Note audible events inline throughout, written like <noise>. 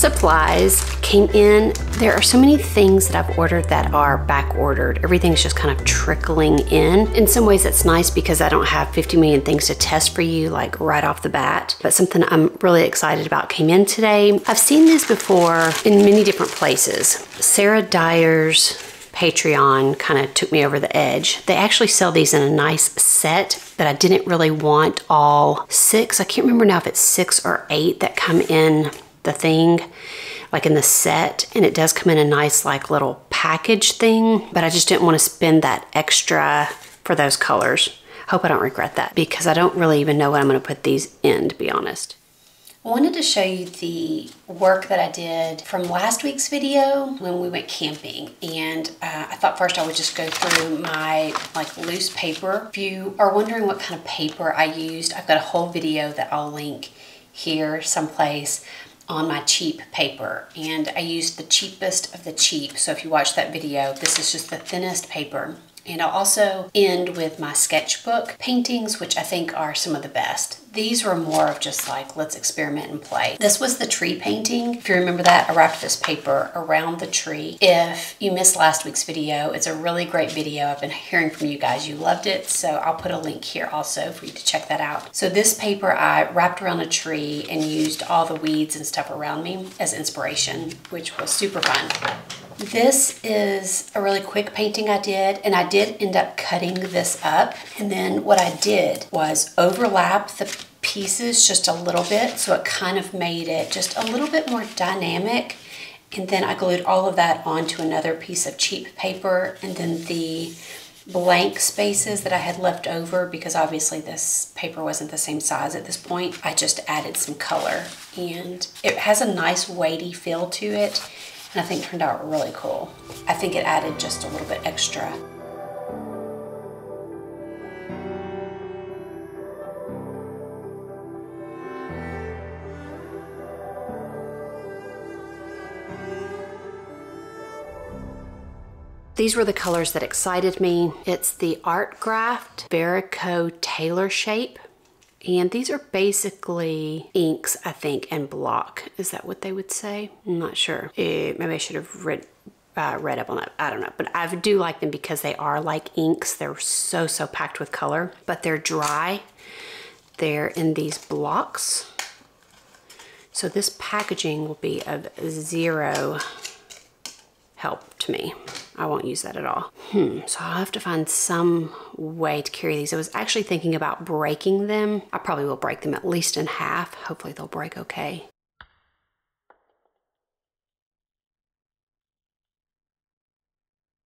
Supplies came in. There are so many things that I've ordered that are back ordered. Everything's just kind of trickling in. In some ways that's nice because I don't have 50 million things to test for you like right off the bat. But something I'm really excited about came in today. I've seen these before in many different places. Sarah Dyer's Patreon kind of took me over the edge. They actually sell these in a nice set, but I didn't really want all six. I can't remember now if it's six or eight that come in the thing, like in the set. And it does come in a nice like little package thing, but I just didn't want to spend that extra for those colors. Hope I don't regret that because I don't really even know what I'm going to put these in, to be honest. I wanted to show you the work that I did from last week's video when we went camping and uh, I thought first I would just go through my like loose paper. If you are wondering what kind of paper I used, I've got a whole video that I'll link here someplace on my cheap paper and I used the cheapest of the cheap. So if you watch that video this is just the thinnest paper and I'll also end with my sketchbook paintings, which I think are some of the best. These were more of just like, let's experiment and play. This was the tree painting. If you remember that, I wrapped this paper around the tree. If you missed last week's video, it's a really great video. I've been hearing from you guys. You loved it. So I'll put a link here also for you to check that out. So this paper I wrapped around a tree and used all the weeds and stuff around me as inspiration, which was super fun. This is a really quick painting I did, and I did end up cutting this up. And then what I did was overlap the pieces just a little bit, so it kind of made it just a little bit more dynamic. And then I glued all of that onto another piece of cheap paper, and then the blank spaces that I had left over because obviously this paper wasn't the same size at this point. I just added some color and it has a nice weighty feel to it and I think turned out really cool. I think it added just a little bit extra. These were the colors that excited me. It's the Artgraf Viarco Tailor Shape and these are basically inks, I think, and block. Is that what they would say? I'm not sure. It, maybe I should have read, uh, read up on that. I don't know. But I do like them because they are like inks. They're so, so packed with color. But they're dry. They're in these blocks. So this packaging will be of zero help to me. I won't use that at all. Hmm, so I'll have to find some way to carry these. I was actually thinking about breaking them. I probably will break them at least in half. Hopefully they'll break okay.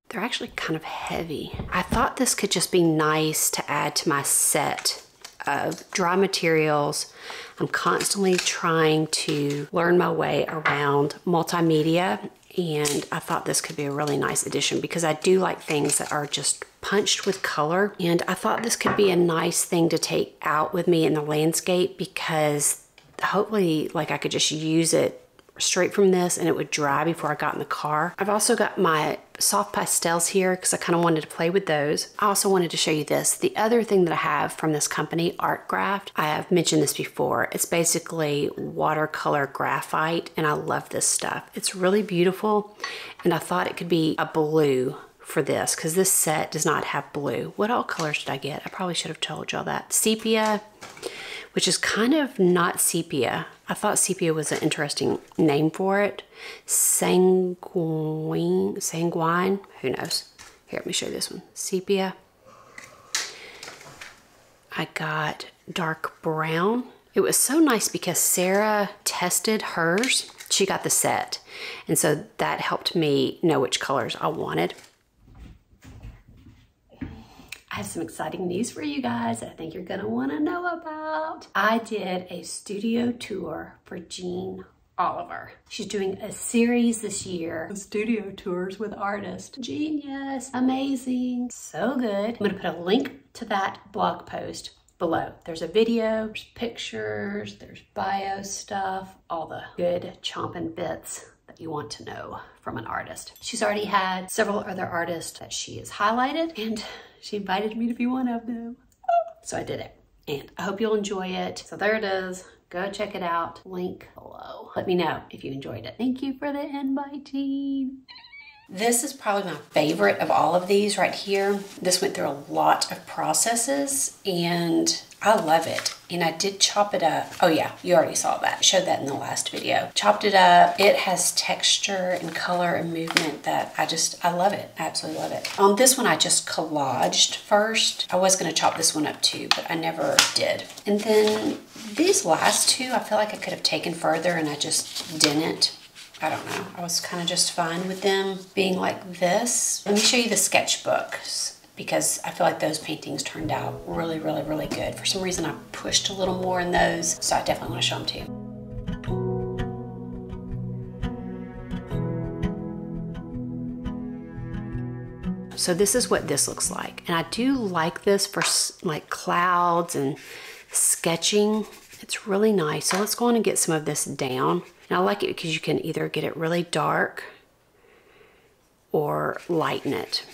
They're actually kind of heavy. I thought this could just be nice to add to my set of dry materials. I'm constantly trying to learn my way around multimedia and I thought this could be a really nice addition because I do like things that are just punched with color. And I thought this could be a nice thing to take out with me in the landscape because hopefully like I could just use it straight from this and it would dry before I got in the car. I've also got my soft pastels here because I kind of wanted to play with those. I also wanted to show you this. The other thing that I have from this company, Artgraf, I have mentioned this before. It's basically watercolor graphite and I love this stuff. It's really beautiful and I thought it could be a blue for this because this set does not have blue. What all colors did I get? I probably should have told y'all that. Sepia, which is kind of not sepia. I thought sepia was an interesting name for it. Sanguine, sanguine, who knows? Here, let me show you this one. Sepia. I got dark brown. It was so nice because Sarah tested hers. She got the set. And so that helped me know which colors I wanted. I have some exciting news for you guys that I think you're gonna wanna know about. I did a studio tour for Jeanne Oliver. She's doing a series this year of studio tours with artists. Genius, amazing, so good. I'm gonna put a link to that blog post below. There's a video, there's pictures, there's bio stuff, all the good chomping bits that you want to know from an artist. She's already had several other artists that she has highlighted and she invited me to be one of them. So I did it and I hope you'll enjoy it. So there it is. Go check it out. Link below. Let me know if you enjoyed it. Thank you for the inviting. This is probably my favorite of all of these right here. This went through a lot of processes and I love it. And I did chop it up. Oh yeah, you already saw that. Showed that in the last video. Chopped it up. It has texture and color and movement that I just, I love it. I absolutely love it. On this one, I just collaged first. I was gonna chop this one up too, but I never did. And then these last two, I feel like I could have taken further and I just didn't. I don't know. I was kind of just fine with them being like this. Let me show you the sketchbooks because I feel like those paintings turned out really, really, really good. For some reason, I pushed a little more in those, so I definitely want to show them to you. So this is what this looks like. And I do like this for like clouds and sketching. It's really nice. So let's go on and get some of this down. And I like it because you can either get it really dark or lighten it.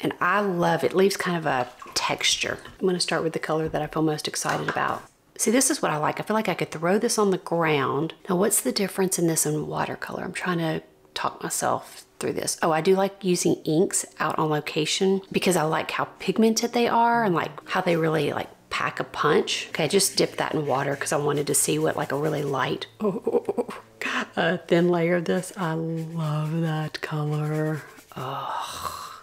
And I love it. leaves kind of a texture. I'm gonna start with the color that I feel most excited about. See, this is what I like. I feel like I could throw this on the ground. Now, what's the difference in this and watercolor? I'm trying to talk myself through this. Oh, I do like using inks out on location because I like how pigmented they are and like how they really like pack a punch. Okay, just dip that in water because I wanted to see what like a really light, oh, oh, oh, oh. A thin layer of this. I love that color. Oh,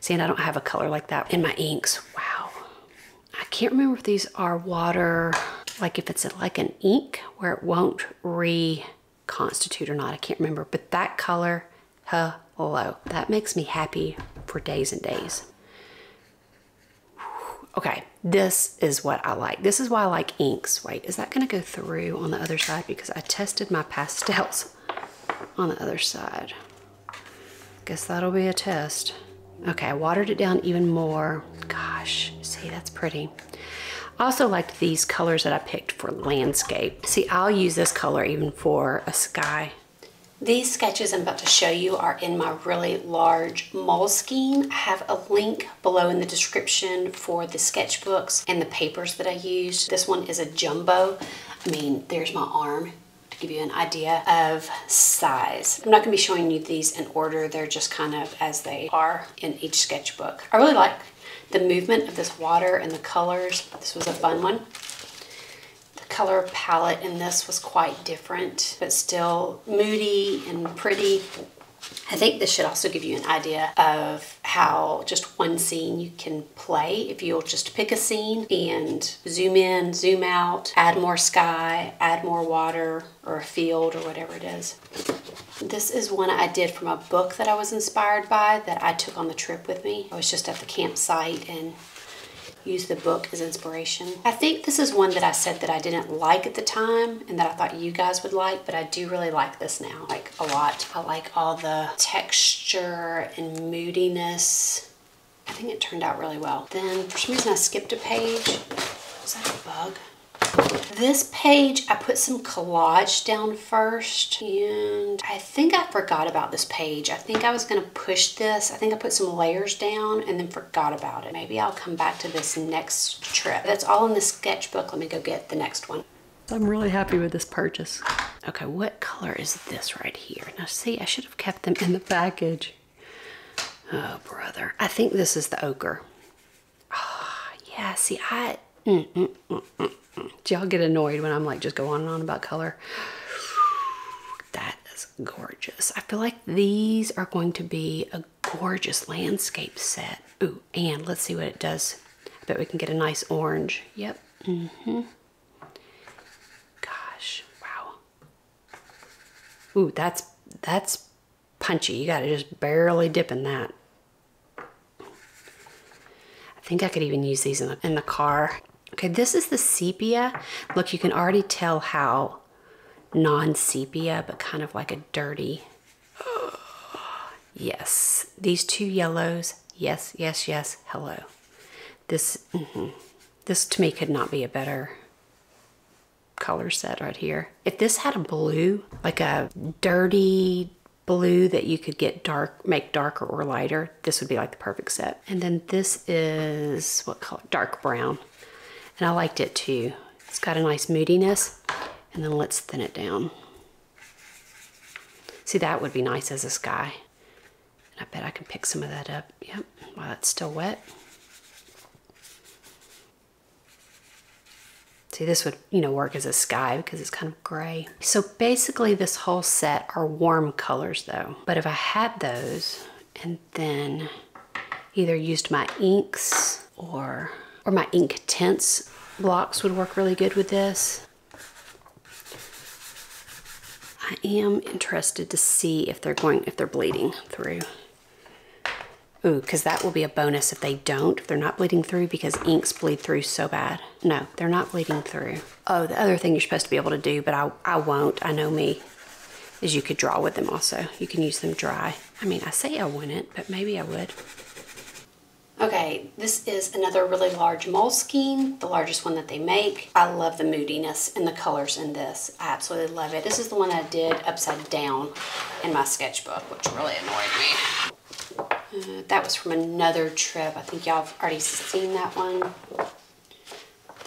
see, and I don't have a color like that in my inks. Wow. I can't remember if these are water, like if it's like an ink where it won't reconstitute or not. I can't remember, but that color, hello, that makes me happy for days and days. Okay, this is what I like. This is why I like inks. Wait, is that gonna go through on the other side? Because I tested my pastels on the other side. Guess that'll be a test. Okay, I watered it down even more. Gosh, see, that's pretty. I also liked these colors that I picked for landscape. See, I'll use this color even for a sky these sketches I'm about to show you are in my really large Moleskine. I have a link below in the description for the sketchbooks and the papers that I used. This one is a jumbo. I mean, there's my arm to give you an idea of size. I'm not gonna be showing you these in order. They're just kind of as they are in each sketchbook. I really like the movement of this water and the colors. This was a fun one color palette in this was quite different, but still moody and pretty. I think this should also give you an idea of how just one scene you can play if you'll just pick a scene and zoom in, zoom out, add more sky, add more water or a field or whatever it is. This is one I did from a book that I was inspired by that I took on the trip with me. I was just at the campsite and use the book as inspiration. I think this is one that I said that I didn't like at the time and that I thought you guys would like, but I do really like this now, like a lot. I like all the texture and moodiness. I think it turned out really well. Then for some reason I skipped a page. Was that a bug? This page, I put some collage down first and I think I forgot about this page. I think I was gonna push this. I think I put some layers down and then forgot about it. Maybe I'll come back to this next trip. That's all in the sketchbook. Let me go get the next one. I'm really happy with this purchase. Okay, what color is this right here? Now see, I should have kept them in the package. Oh, brother. I think this is the ochre. Oh, yeah, see, I... Mm, mm, mm, mm do y'all get annoyed when I'm like just go on and on about color? That is gorgeous. I feel like these are going to be a gorgeous landscape set. Ooh, and let's see what it does. I bet we can get a nice orange. Yep. Mm-hmm. Gosh, wow. Ooh, that's that's punchy. You gotta just barely dip in that. I think I could even use these in the, in the car. Okay, this is the sepia. Look, you can already tell how non-sepia, but kind of like a dirty. <gasps> yes, these two yellows. Yes, yes, yes. Hello. This, mm -hmm. this to me could not be a better color set right here. If this had a blue, like a dirty blue that you could get dark, make darker or lighter, this would be like the perfect set. And then this is what color? Dark brown. And I liked it too. It's got a nice moodiness. And then let's thin it down. See, that would be nice as a sky. And I bet I can pick some of that up. Yep, while it's still wet. See, this would, you know, work as a sky because it's kind of gray. So basically this whole set are warm colors though. But if I had those and then either used my inks or, or my ink Inktense blocks would work really good with this. I am interested to see if they're going, if they're bleeding through. Ooh, because that will be a bonus if they don't, if they're not bleeding through because inks bleed through so bad. No, they're not bleeding through. Oh, the other thing you're supposed to be able to do, but I, I won't, I know me, is you could draw with them also. You can use them dry. I mean, I say I wouldn't, but maybe I would. Okay, this is another really large Moleskine, the largest one that they make. I love the moodiness and the colors in this. I absolutely love it. This is the one I did upside down in my sketchbook, which really annoyed me. Uh, that was from another trip. I think y'all have already seen that one.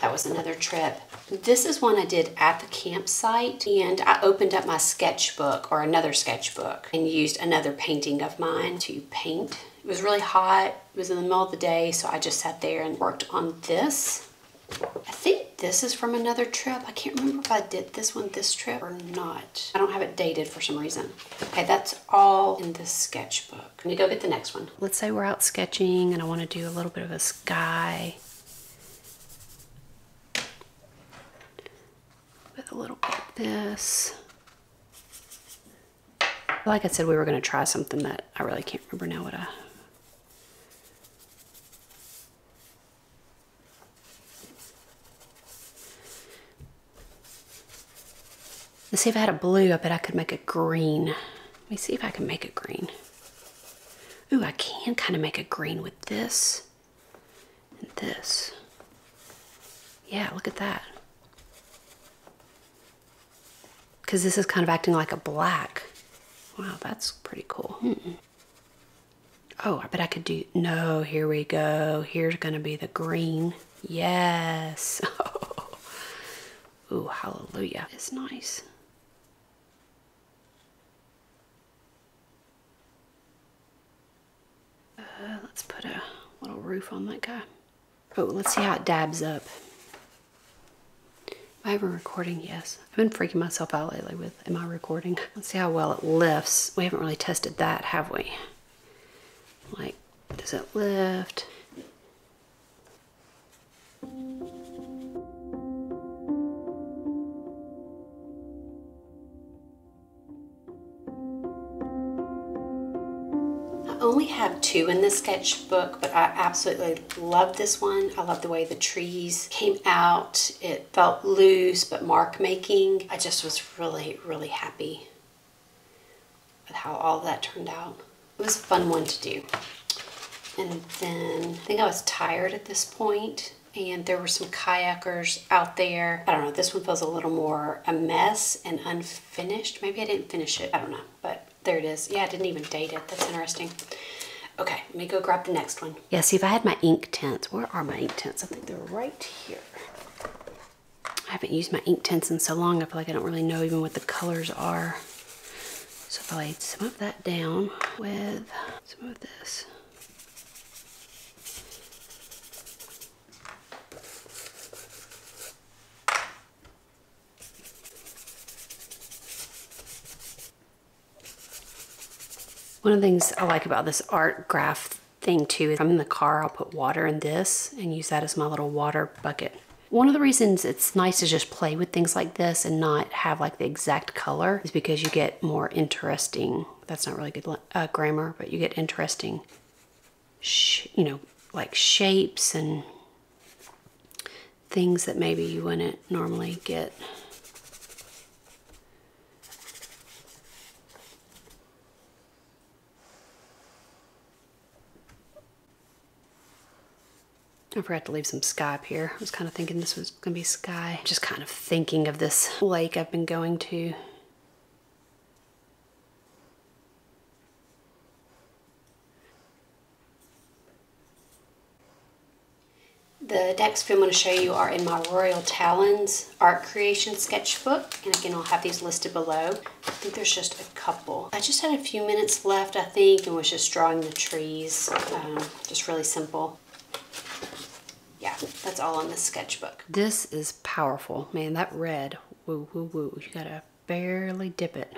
That was another trip. This is one I did at the campsite and I opened up my sketchbook or another sketchbook and used another painting of mine to paint it was really hot. It was in the middle of the day, so I just sat there and worked on this. I think this is from another trip. I can't remember if I did this one this trip or not. I don't have it dated for some reason. Okay, that's all in this sketchbook. Let me go get the next one. Let's say we're out sketching and I want to do a little bit of a sky. With a little bit of this. Like I said, we were going to try something that I really can't remember now what I Let's see if I had a blue, I bet I could make a green. Let me see if I can make a green. Ooh, I can kind of make a green with this and this. Yeah, look at that. Because this is kind of acting like a black. Wow, that's pretty cool. Hmm. Oh, I bet I could do, no, here we go. Here's gonna be the green. Yes. <laughs> Ooh, hallelujah. It's nice. Uh, let's put a little roof on that guy. Oh, let's see how it dabs up. Am I ever recording? Yes. I've been freaking myself out lately with, am I recording? <laughs> Let's see how well it lifts. We haven't really tested that, have we? Like, does it lift? Only have two in the sketchbook, but I absolutely love this one. I love the way the trees came out. It felt loose, but mark making. I just was really, really happy with how all that turned out. It was a fun one to do. And then I think I was tired at this point and there were some kayakers out there. I don't know, this one feels a little more a mess and unfinished. Maybe I didn't finish it, I don't know, but there it is. Yeah, I didn't even date it. That's interesting. Okay, let me go grab the next one. Yeah, see if I had my Inktense. Where are my Inktense? I think they're right here. I haven't used my Inktense in so long, I feel like I don't really know even what the colors are. So if I laid some of that down with some of this. One of the things I like about this Artgraf thing too is I'm in the car, I'll put water in this and use that as my little water bucket. One of the reasons it's nice to just play with things like this and not have like the exact color is because you get more interesting, that's not really good uh, grammar, but you get interesting, you know, like shapes and things that maybe you wouldn't normally get. I forgot to leave some sky up here. I was kind of thinking this was gonna be sky. Just kind of thinking of this lake I've been going to. The next few I'm going to show you are in my Royal Talens art creation sketchbook. And again, I'll have these listed below. I think there's just a couple. I just had a few minutes left, I think, and was just drawing the trees. Um, just really simple. That's all on this sketchbook. This is powerful. Man, that red, woo, woo, woo. You gotta barely dip it.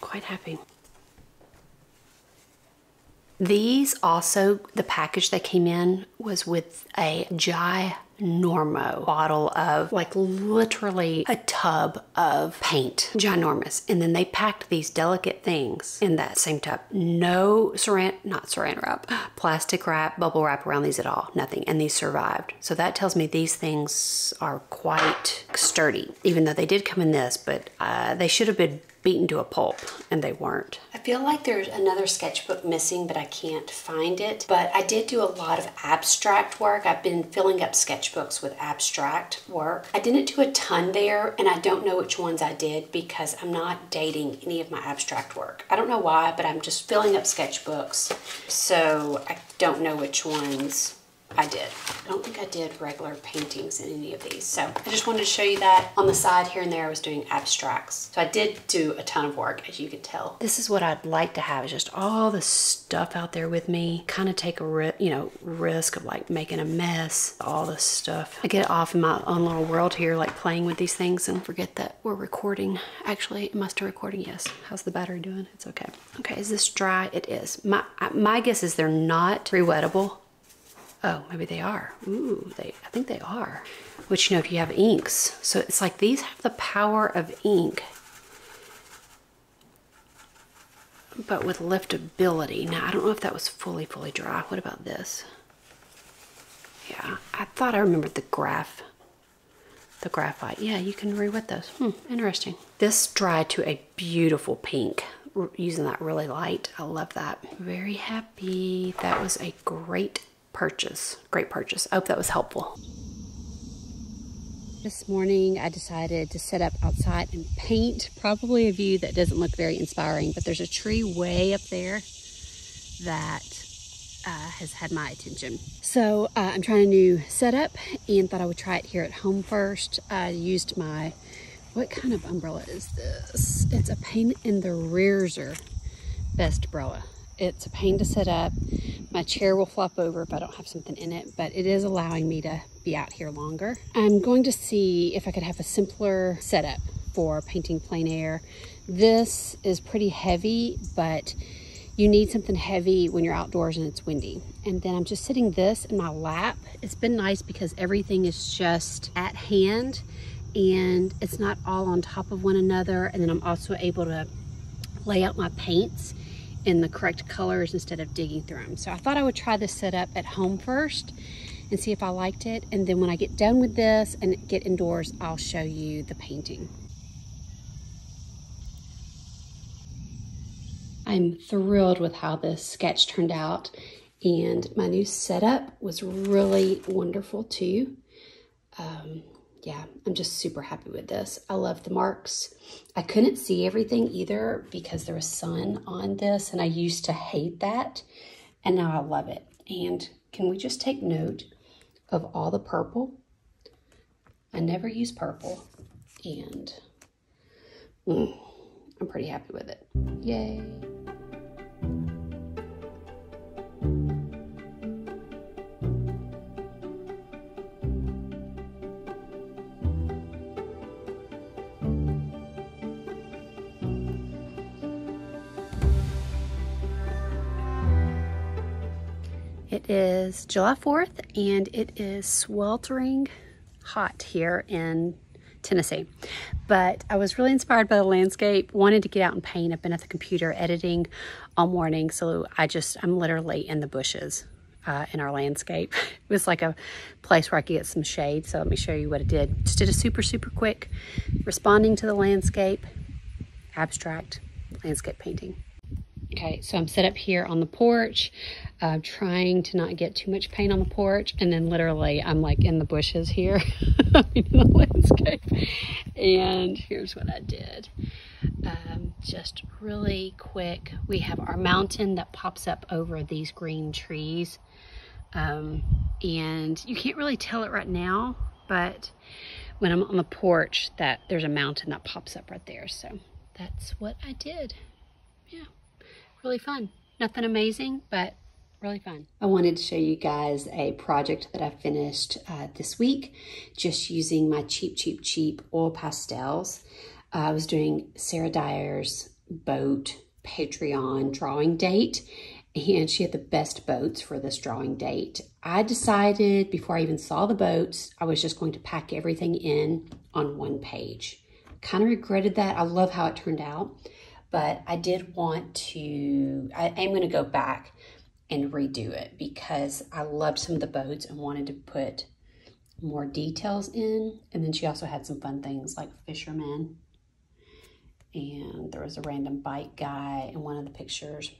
Quite happy. These also, the package that came in was with a ginormo bottle of like literally a tub of paint. Ginormous. And then they packed these delicate things in that same tub. No saran, not saran wrap, plastic wrap, bubble wrap around these at all. Nothing. And these survived. So that tells me these things are quite sturdy, even though they did come in this, but uh, they should have been beaten to a pulp and they weren't. I feel like there's another sketchbook missing but I can't find it. But I did do a lot of abstract work. I've been filling up sketchbooks with abstract work. I didn't do a ton there and I don't know which ones I did because I'm not dating any of my abstract work. I don't know why but I'm just filling up sketchbooks so I don't know which ones I did. I don't think I did regular paintings in any of these. So I just wanted to show you that. On the side here and there, I was doing abstracts. So I did do a ton of work, as you can tell. This is what I'd like to have, is just all the stuff out there with me. Kind of take a, you know, risk of like making a mess, all this stuff. I get off in my own little world here, like playing with these things and forget that we're recording. Actually, must have recording, yes. How's the battery doing? It's okay. Okay, is this dry? It is. My, my guess is they're not re-wettable Oh, maybe they are. Ooh, they, I think they are. Which, you know, if you have inks. So it's like these have the power of ink, but with liftability. Now, I don't know if that was fully, fully dry. What about this? Yeah, I thought I remembered the graph, the graphite. Yeah, you can re-wet those. Hmm, interesting. This dried to a beautiful pink using that really light. I love that. Very happy. That was a great purchase. Great purchase. I hope that was helpful. This morning I decided to set up outside and paint probably a view that doesn't look very inspiring, but there's a tree way up there that uh, has had my attention. So uh, I'm trying a new setup and thought I would try it here at home first. I used my, what kind of umbrella is this? It's a Paint in the Rearser best umbrella. It's a pain to set up. My chair will flop over if I don't have something in it, but it is allowing me to be out here longer. I'm going to see if I could have a simpler setup for painting plein air. This is pretty heavy, but you need something heavy when you're outdoors and it's windy. And then I'm just sitting this in my lap. It's been nice because everything is just at hand and it's not all on top of one another. And then I'm also able to lay out my paints in the correct colors instead of digging through them. So I thought I would try this setup at home first and see if I liked it. And then when I get done with this and get indoors, I'll show you the painting. I'm thrilled with how this sketch turned out and my new setup was really wonderful too. Um, yeah, I'm just super happy with this. I love the marks. I couldn't see everything either because there was sun on this and I used to hate that and now I love it. And can we just take note of all the purple? I never use purple and mm, I'm pretty happy with it. Yay. Is July 4th and it is sweltering hot here in Tennessee. But I was really inspired by the landscape, wanted to get out and paint. I've been at the computer editing all morning, so I just, I'm literally in the bushes uh, in our landscape. <laughs> It was like a place where I could get some shade, so let me show you what it did. Just did a super, super quick responding to the landscape, abstract landscape painting. Okay, so I'm set up here on the porch, uh, trying to not get too much paint on the porch. And then literally I'm like in the bushes here <laughs> in the landscape. And here's what I did. Um, just really quick. We have our mountain that pops up over these green trees. Um, and you can't really tell it right now, but when I'm on the porch that there's a mountain that pops up right there. So that's what I did. Really fun. Nothing amazing, but really fun. I wanted to show you guys a project that I finished uh, this week, just using my cheap, cheap, cheap oil pastels. Uh, I was doing Sarah Dyer's boat Patreon drawing date, and she had the best boats for this drawing date. I decided before I even saw the boats, I was just going to pack everything in on one page. Kind of regretted that. I love how it turned out, but I did want to, I am going to go back and redo it because I loved some of the boats and wanted to put more details in. And then she also had some fun things like fishermen. And there was a random bike guy in one of the pictures.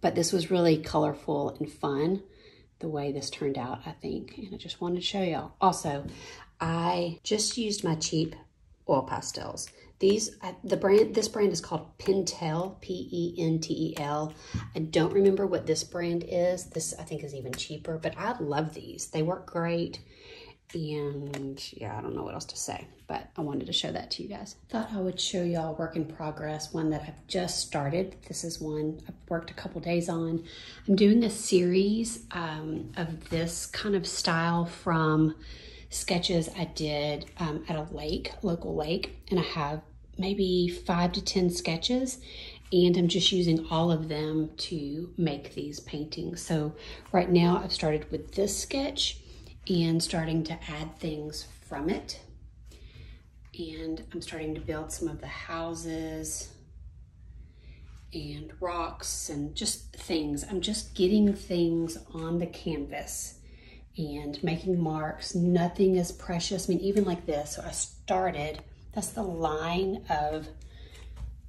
But this was really colorful and fun the way this turned out, I think. And I just wanted to show y'all. Also, I just used my cheap oil pastels. These, the brand, this brand is called Pentel, P-E-N-T-E-L. I don't remember what this brand is. This, I think, is even cheaper, but I love these. They work great. And yeah, I don't know what else to say, but I wanted to show that to you guys. Thought I would show y'all work in progress, one that I've just started. This is one I've worked a couple days on. I'm doing a series um, of this kind of style from sketches I did um, at a lake, local lake, and I have maybe five to 10 sketches and I'm just using all of them to make these paintings. So right now I've started with this sketch and starting to add things from it. And I'm starting to build some of the houses and rocks and just things. I'm just getting things on the canvas and making marks. Nothing is precious. I mean, even like this. So I started, that's the line of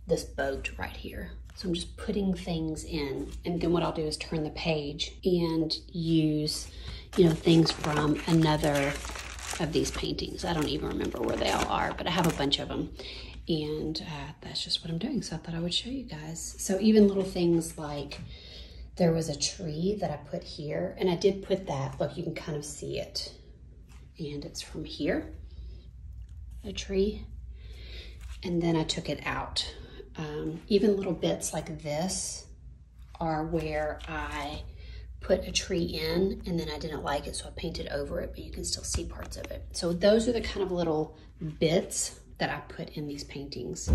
this boat right here. So I'm just putting things in. And then what I'll do is turn the page and use you know, things from another of these paintings. I don't even remember where they all are, but I have a bunch of them. And uh, that's just what I'm doing. So I thought I would show you guys. So even little things like there was a tree that I put here and I did put that, look, you can kind of see it. And it's from here, a tree. And then I took it out. Um, even little bits like this are where I put a tree in and then I didn't like it so I painted over it but you can still see parts of it. So those are the kind of little bits that I put in these paintings.